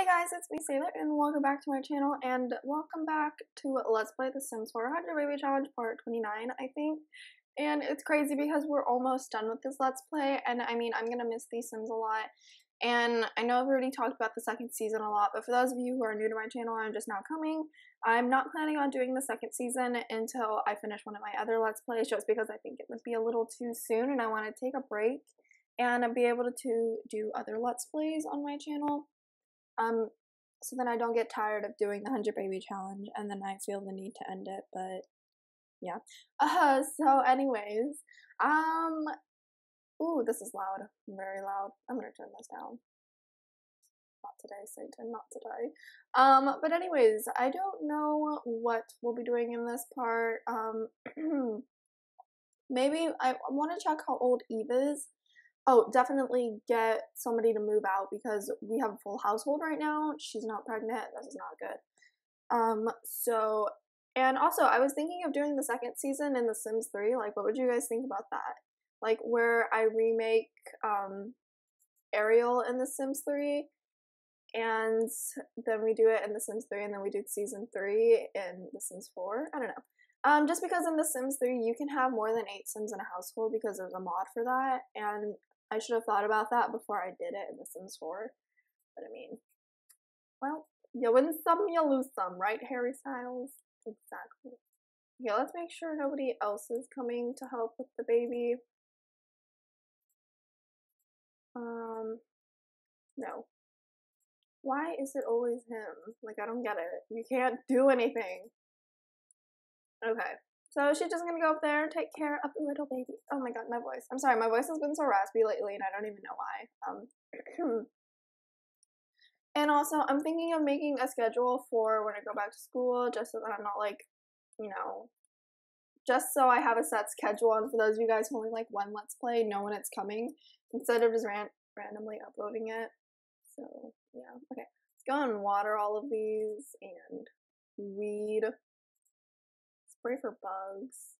Hey guys, it's me Sailor, and welcome back to my channel, and welcome back to Let's Play The Sims 400 Baby Challenge Part 29, I think. And it's crazy because we're almost done with this Let's Play, and I mean, I'm gonna miss these Sims a lot. And I know I've already talked about the second season a lot, but for those of you who are new to my channel and just now coming, I'm not planning on doing the second season until I finish one of my other Let's Plays, just because I think it would be a little too soon, and I want to take a break and be able to do other Let's Plays on my channel. Um, so then I don't get tired of doing the 100 baby challenge and then I feel the need to end it, but yeah. Uh, so anyways, um, ooh, this is loud, very loud. I'm gonna turn this down. Not today, Satan, not today. Um, but anyways, I don't know what we'll be doing in this part. Um, maybe I want to check how old Eve is oh, definitely get somebody to move out because we have a full household right now. She's not pregnant. This is not good. Um, so, and also, I was thinking of doing the second season in The Sims 3. Like, what would you guys think about that? Like, where I remake um, Ariel in The Sims 3, and then we do it in The Sims 3, and then we do season 3 in The Sims 4. I don't know. Um, just because in The Sims 3 you can have more than eight Sims in a household because there's a mod for that, and I should have thought about that before I did it in The Sims 4. But I mean, well, you win some, you lose some, right, Harry Styles? Exactly. Okay, let's make sure nobody else is coming to help with the baby. Um, no. Why is it always him? Like, I don't get it. You can't do anything. Okay. So she's just gonna go up there and take care of the little baby. Oh my god, my voice. I'm sorry, my voice has been so raspy lately and I don't even know why. Um And also I'm thinking of making a schedule for when I go back to school just so that I'm not like, you know, just so I have a set schedule and for those of you guys who only like one let's play, know when it's coming instead of just ran- randomly uploading it. So yeah, okay. Let's go and water all of these and weed spray for bugs,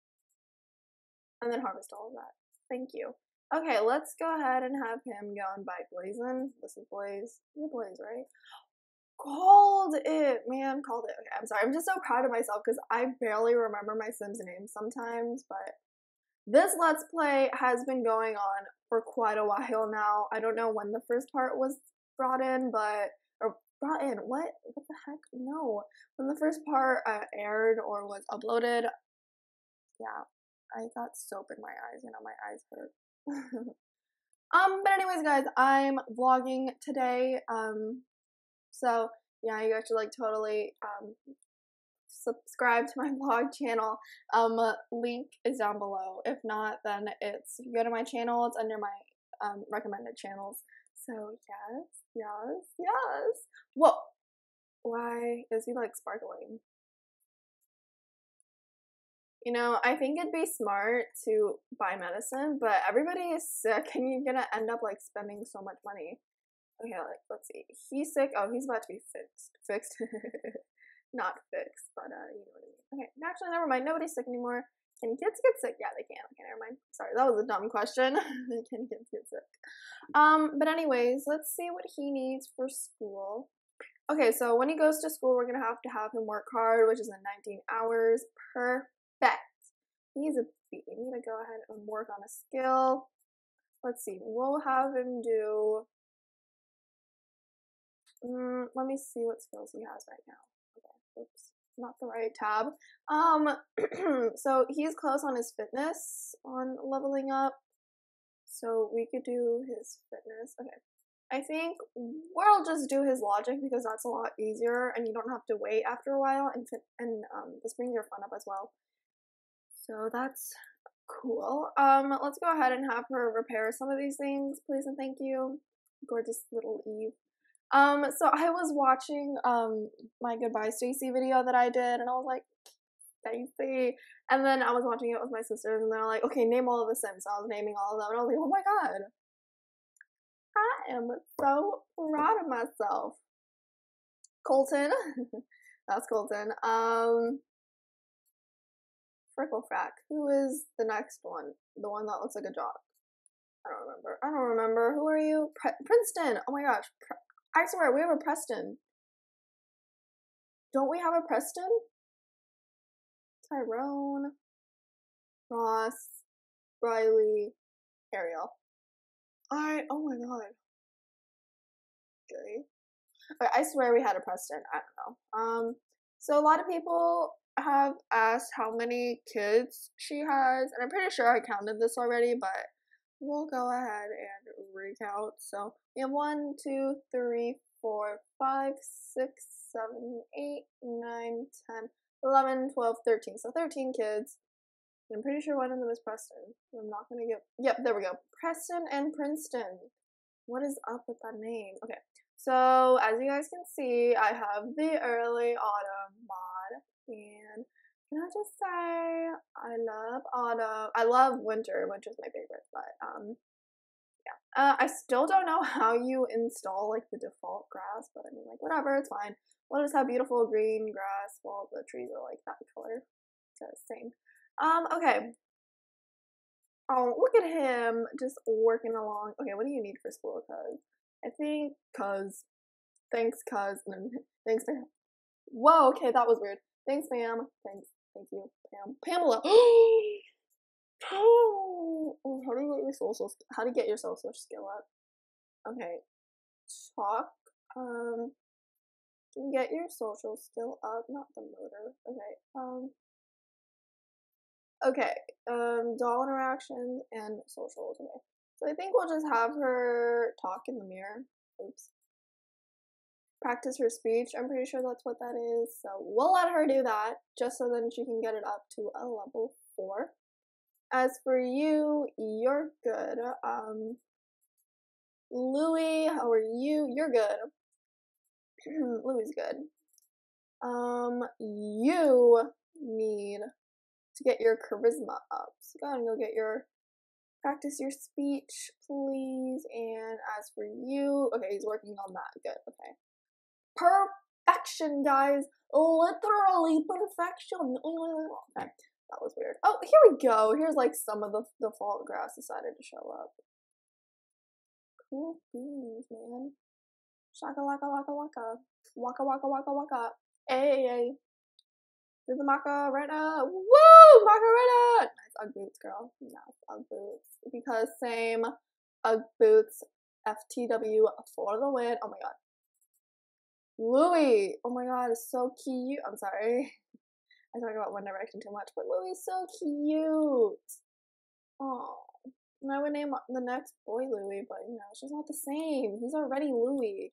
and then harvest all of that. Thank you. Okay, let's go ahead and have him go and buy Blazin. This is Blaze. You're Blaze, right? Called it, man, called it. Okay, I'm sorry. I'm just so proud of myself because I barely remember my Sims names sometimes, but this Let's Play has been going on for quite a while now. I don't know when the first part was brought in, but brought in. What? What the heck? No. When the first part uh, aired or was uploaded, yeah, I got soap in my eyes. You know, my eyes hurt. um, but anyways, guys, I'm vlogging today. Um, so yeah, you guys should like totally um subscribe to my vlog channel. Um, link is down below. If not, then it's go to my channel. It's under my um recommended channels. So yes, yes, yes. Whoa. Why is he like sparkling? You know, I think it'd be smart to buy medicine, but everybody is sick and you're gonna end up like spending so much money. Okay, like let's see. He's sick. Oh, he's about to be fixed. Fixed. Not fixed, but uh, you know what I mean. Okay, actually, never mind. Nobody's sick anymore. Can kids get sick? Yeah, they can. Okay, never mind. Sorry, that was a dumb question. can kids get sick? Um, but anyways, let's see what he needs for school. Okay, so when he goes to school, we're gonna have to have him work hard, which is in 19 hours. Perfect. He's a. We need to go ahead and work on a skill. Let's see. We'll have him do. Mm, let me see what skills he has right now. Okay. Oops not the right tab. Um, so he's close on his fitness on leveling up. So we could do his fitness. Okay. I think we'll just do his logic because that's a lot easier and you don't have to wait after a while and fit, and um, this brings your fun up as well. So that's cool. Um, let's go ahead and have her repair some of these things, please and thank you. Gorgeous little Eve. Um, so I was watching um my goodbye Stacy video that I did, and I was like, Stacy. And then I was watching it with my sisters, and they're like, okay, name all of the Sims. So I was naming all of them, and I was like, oh my god, I am so proud of myself. Colton, that's Colton. Um, Fricklefrack. Who is the next one? The one that looks like a dog. I don't remember. I don't remember. Who are you? Princeton. Oh my gosh. I swear, we have a Preston. Don't we have a Preston? Tyrone, Ross, Riley, Ariel. I, oh my god. Okay. I swear we had a Preston. I don't know. Um, so a lot of people have asked how many kids she has, and I'm pretty sure I counted this already, but we'll go ahead and recount. So we have one, two, three, four, five, six, seven, eight, nine, ten, eleven, twelve, thirteen. So 13 kids. I'm pretty sure one of them is Preston. I'm not gonna get. Yep, there we go. Preston and Princeton. What is up with that name? Okay, so as you guys can see, I have the early autumn mod, and can I just say I love autumn. I love winter. Winter's my favorite, but um, yeah. Uh, I still don't know how you install like the default grass, but I mean like whatever, it's fine. We'll just have beautiful green grass while the trees are like that color. So same. Um, okay. Oh, look at him just working along. Okay, what do you need for school, cuz? I think cuz. Thanks, cuz. And thanks, fam. Whoa, okay, that was weird. Thanks, ma'am. Thanks. Thank you, Pam. Pamela. oh, how do you get your social? How you get your social skill up? Okay, talk. Um, can get your social skill up, not the motor. Okay. Um. Okay, um, doll interactions and social Okay, so I think we'll just have her talk in the mirror. Oops. Practice her speech. I'm pretty sure that's what that is. So we'll let her do that just so then she can get it up to a level four. As for you, you're good. Um, Louis, how are you? You're good. Louis good. Um, you need to get your charisma up. So go and go get your practice your speech, please. And as for you, okay, he's working on that. Good. Okay. Perfection, guys. Literally perfection. Okay. That was weird. Oh, here we go. Here's like some of the default grass decided to show up. Cool beans, man. Shaka laka laka laka. Waka waka waka waka. Hey, hey. To the Macarena. Woo! Macarena! Nice Ugg boots, girl. Nice Ugg boots. Because same Ugg boots. FTW for the win. Oh my god. Louis. Oh my god, it's so cute. I'm sorry. I talk about One Direction too much, but Louis is so cute. Oh. And I would name the next boy Louis, but you know, it's just not the same. He's already Louis.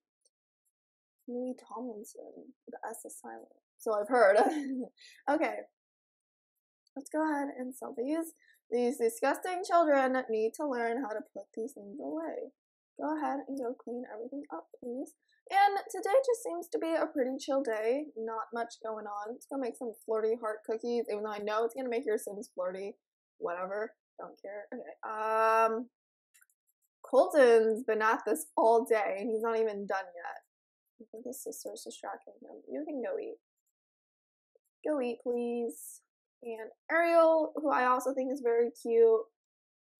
Louis Tomlinson. The S is silent. So I've heard. okay. Let's go ahead and sell these. These disgusting children need to learn how to put these things away. Go ahead and go clean everything up, please. And today just seems to be a pretty chill day. Not much going on. Let's go make some flirty heart cookies, even though I know it's gonna make your Sims flirty. Whatever. Don't care. Okay. Um Colton's been at this all day and he's not even done yet. I think his sister's distracting him. You can go eat. Go eat, please. And Ariel, who I also think is very cute.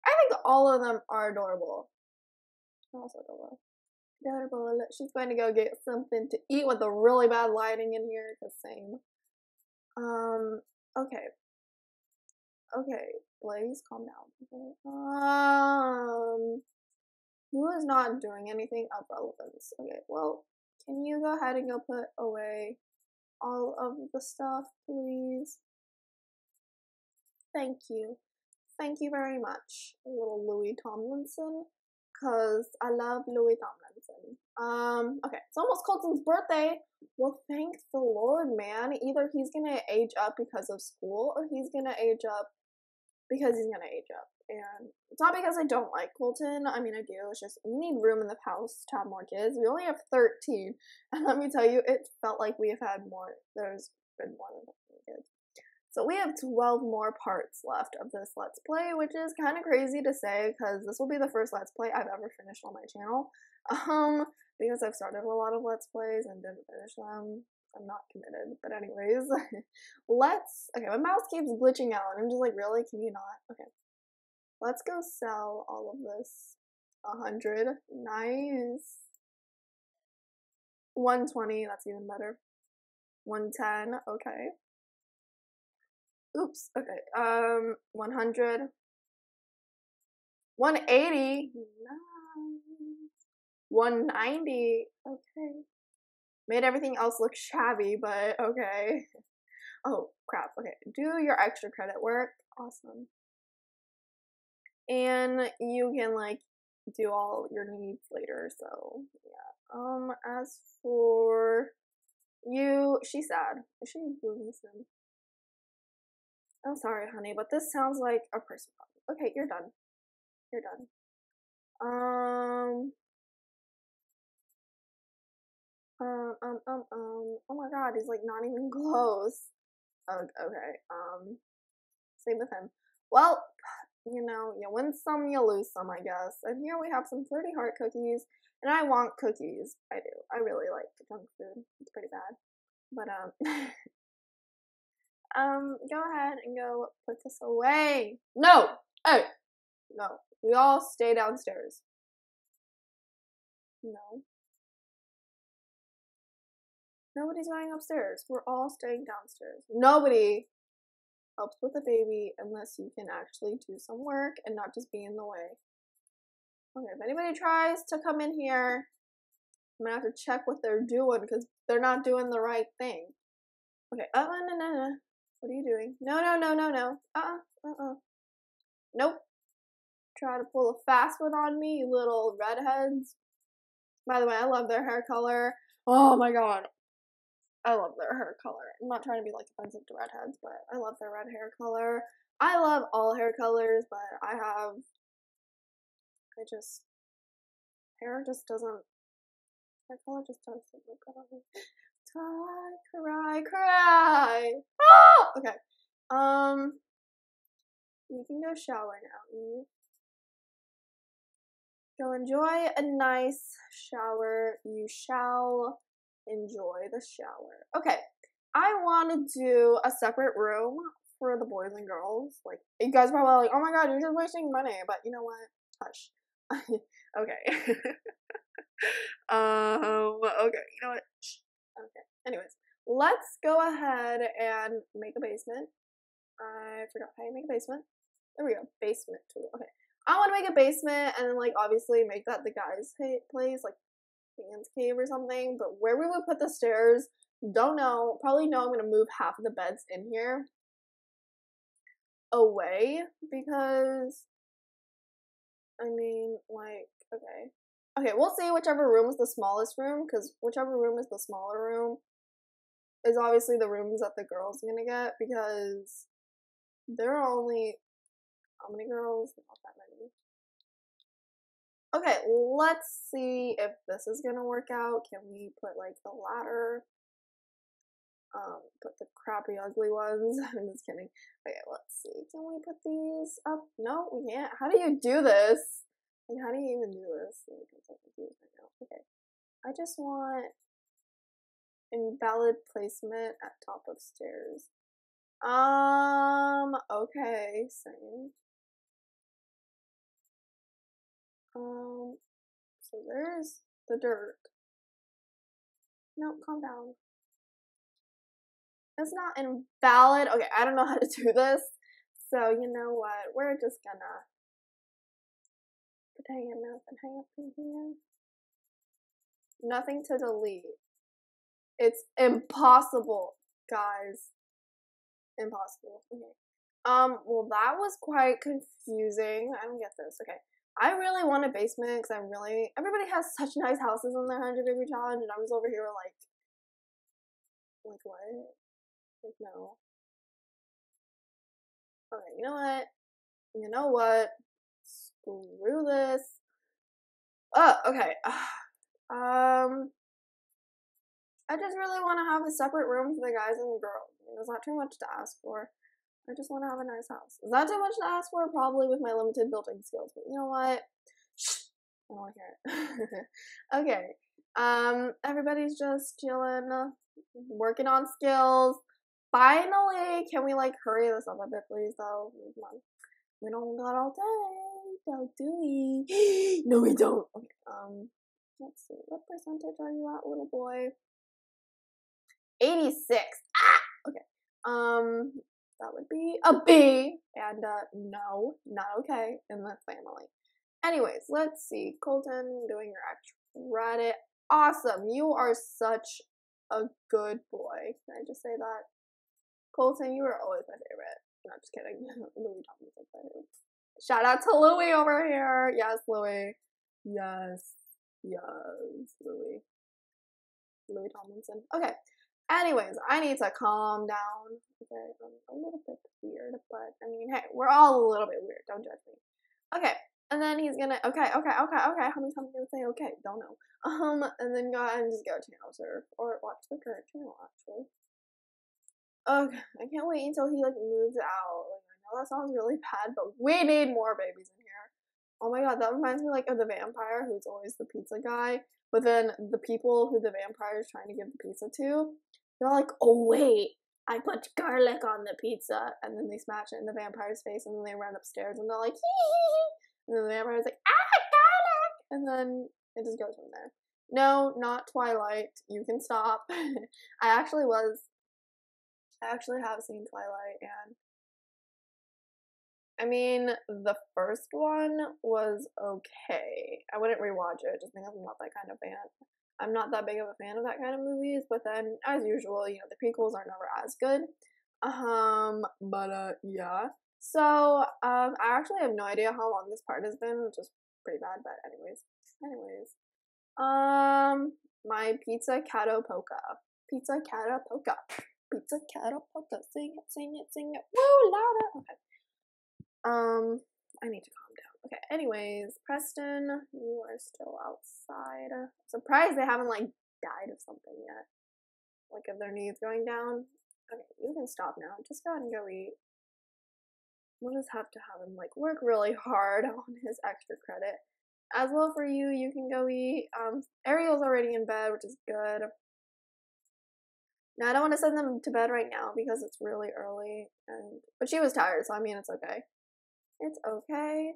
I think all of them are adorable. Adorable. She's going to go get something to eat with the really bad lighting in here. The same. Um. Okay. Okay. Blaze, calm down. Um. Who is not doing anything of relevance? Okay. Well, can you go ahead and go put away all of the stuff, please? Thank you. Thank you very much, little Louis Tomlinson, because I love Louis Tomlinson. Um, okay, it's almost Colton's birthday. Well, thank the Lord, man. Either he's gonna age up because of school, or he's gonna age up because he's gonna age up. And it's not because I don't like Colton. I mean, I do. It's just we need room in the house to have more kids. We only have 13. And let me tell you, it felt like we have had more. There's been more than 13 kids. So we have 12 more parts left of this Let's Play, which is kind of crazy to say because this will be the first Let's Play I've ever finished on my channel. Um, because I've started a lot of Let's Plays and didn't finish them. I'm not committed. But anyways, let's, okay, my mouse keeps glitching out and I'm just like, really? Can you not? Okay. Let's go sell all of this. Hundred. Nice. 120, that's even better. 110, okay. Oops, okay. Um, 100. 180. Nice. 190. Okay. Made everything else look shabby, but okay. Oh, crap. Okay. Do your extra credit work. Awesome. And you can, like, do all your needs later, so, yeah. Um, as for you, she's sad. Is she soon? I'm sorry, honey, but this sounds like a person problem. Okay, you're done. You're done. Um. Um, um, um, um, oh my god, he's like not even close. okay, um, same with him. Well, you know, you win some, you lose some, I guess. And here we have some flirty heart cookies, and I want cookies. I do. I really like junk food. It's pretty bad. But, um, um, go ahead and go put this away. No! Hey! No. We all stay downstairs. No. Nobody's going upstairs. We're all staying downstairs. Nobody helps with the baby unless you can actually do some work and not just be in the way. Okay, if anybody tries to come in here, I'm gonna have to check what they're doing because they're not doing the right thing. Okay, uh, no, no, no. What are you doing? No, no, no, no, no. Uh-uh, uh-uh. Nope. Try to pull a fast one on me, you little redheads. By the way, I love their hair color. Oh my god. I love their hair color. I'm not trying to be like offensive to redheads, but I love their red hair color. I love all hair colors, but I have. I just. Hair just doesn't. Hair color just doesn't look good on me. Cry, cry, cry. Ah! Okay. Um. You can go shower now. Go enjoy a nice shower. You shall enjoy the shower. Okay, I want to do a separate room for the boys and girls. Like, you guys probably like, oh my god, you're just wasting money. But you know what? Hush. okay. um, okay, you know what? Shh. Okay. Anyways, let's go ahead and make a basement. I forgot how you make a basement. There we go. Basement tool. Okay. I want to make a basement and then, like, obviously make that the guys' place, like, fans cave or something. But where we would put the stairs, don't know. Probably know I'm going to move half of the beds in here away because, I mean, like, okay. Okay, we'll see whichever room is the smallest room because whichever room is the smaller room is obviously the rooms that the girls to get because there are only how many girls? Not that many. Okay, let's see if this is gonna work out. Can we put like the ladder? Um, put the crappy ugly ones. I'm just kidding. Okay, let's see. Can we put these up? No, we can't. How do you do this? How do you even do this? Like, I'm so confused right now. Okay. I just want invalid placement at top of stairs. Um, okay, same. Um, so there's the dirt. No, calm down. It's not invalid. Okay, I don't know how to do this. So, you know what? We're just gonna hang up hang up here. Nothing to delete. It's impossible, guys. Impossible. Okay. Um, well, that was quite confusing. I don't get this. Okay. I really want a basement because I'm really everybody has such nice houses in their hundred baby challenge, and I was over here like, like what? Like no. Okay, you know what? You know what? Screw this. Oh, okay. Um, I just really want to have a separate room for the guys and the girls. It's not too much to ask for. I just want to have a nice house. Is that too much to ask for? Probably with my limited building skills, but you know what? I don't it. okay. Um, everybody's just chilling, working on skills. Finally, can we like hurry this up a bit, please? Though. We don't got all day, don't do we? no, we don't. Okay. Um, let's see, what percentage are you at, little boy? 86. Ah! Okay. Um, that would be a B. And uh, no, not okay in the family. Anyways, let's see. Colton doing your extra credit. Awesome. You are such a good boy. Can I just say that? Colton, you were always my favorite. I'm just kidding. Louis Tomlinson. Shout out to Louis over here. Yes, Louis. Yes. Yes, Louis. Louis Tomlinson. Okay. Anyways, I need to calm down. Okay, I'm a little bit weird, but I mean, hey, we're all a little bit weird. Don't judge me. Okay, and then he's gonna, okay, okay, okay, okay. How many times gonna say okay? Don't know. Um, and then go and just go to channel surf or watch the current channel actually. Okay, I can't wait until he like moves out. Like, know that sounds really bad, but we need more babies in here. Oh my god, that reminds me like of the vampire who's always the pizza guy. But then the people who the vampire is trying to give the pizza to, they're like, oh wait, I put garlic on the pizza, and then they smash it in the vampire's face, and then they run upstairs, and they're like, hee hee hee, and then the vampire's like, ah, garlic, and then it just goes from there. No, not Twilight. You can stop. I actually was. I actually have seen Twilight, and I mean, the first one was okay. I wouldn't rewatch it just because I'm not that kind of fan. I'm not that big of a fan of that kind of movies, but then as usual, you know, the prequels are never as good. Um, but uh yeah. So, um I actually have no idea how long this part has been, which is pretty bad, but anyways. Anyways. Um my pizza catapoca. Pizza catapoca. Pizza catapoca. Sing it, sing it, sing it. Woo, louder. Okay. Um I need to calm down. Okay, anyways, Preston, you are still outside. Surprised they haven't like died of something yet. Like if their knees going down. Okay, you can stop now. Just go ahead and go eat. We'll just have to have him like work really hard on his extra credit. As well for you, you can go eat. Um, Ariel's already in bed, which is good. Now I don't want to send them to bed right now because it's really early, and but she was tired, so I mean it's okay. It's okay.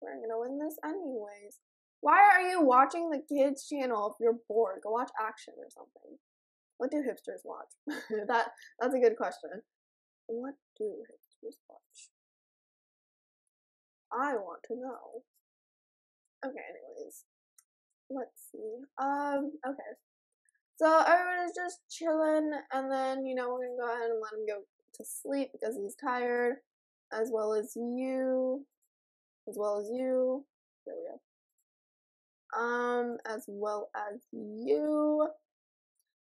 We're gonna win this anyways. Why are you watching the kids channel if you're bored? Go watch action or something. What do hipsters watch? that that's a good question. What do hipsters watch? I want to know. Okay, anyways. Let's see. Um, okay. So everyone's just chilling and then, you know, we're gonna go ahead and let him go to sleep because he's tired. As well as you as well as you. There we go. Um, as well as you.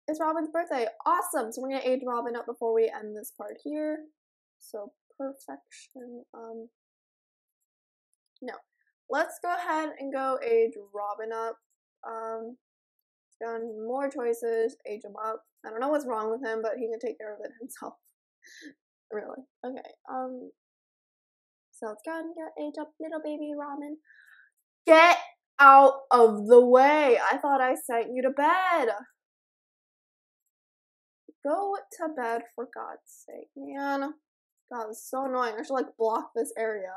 It's Robin's birthday. Awesome. So we're gonna age Robin up before we end this part here. So perfection. Um, no. Let's go ahead and go age Robin up. Um, done more choices. Age him up. I don't know what's wrong with him, but he can take care of it himself. really. Okay. Um, so it's gonna age up little baby Robin. Get out of the way. I thought I sent you to bed. Go to bed for God's sake, man. God, it's so annoying. I should like block this area.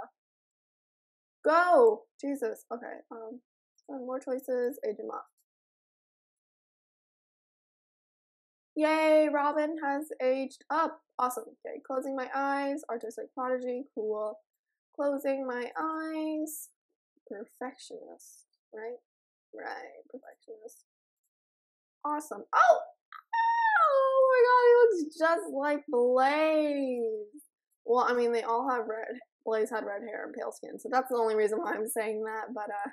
Go! Jesus. Okay, um, more choices, age him up. Yay, Robin has aged up. Awesome. Okay, closing my eyes, artistic prodigy, cool. Closing my eyes. Perfectionist, right? Right, perfectionist. Awesome. Oh! Oh my god, he looks just like Blaze. Well, I mean, they all have red. Blaze had red hair and pale skin, so that's the only reason why I'm saying that, but, uh,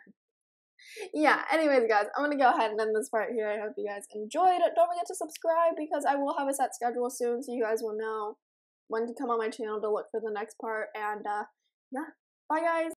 yeah, anyways, guys, I'm gonna go ahead and end this part here. I hope you guys enjoyed it. Don't forget to subscribe because I will have a set schedule soon, so you guys will know when to come on my channel to look for the next part, and, uh, yeah. Bye, guys.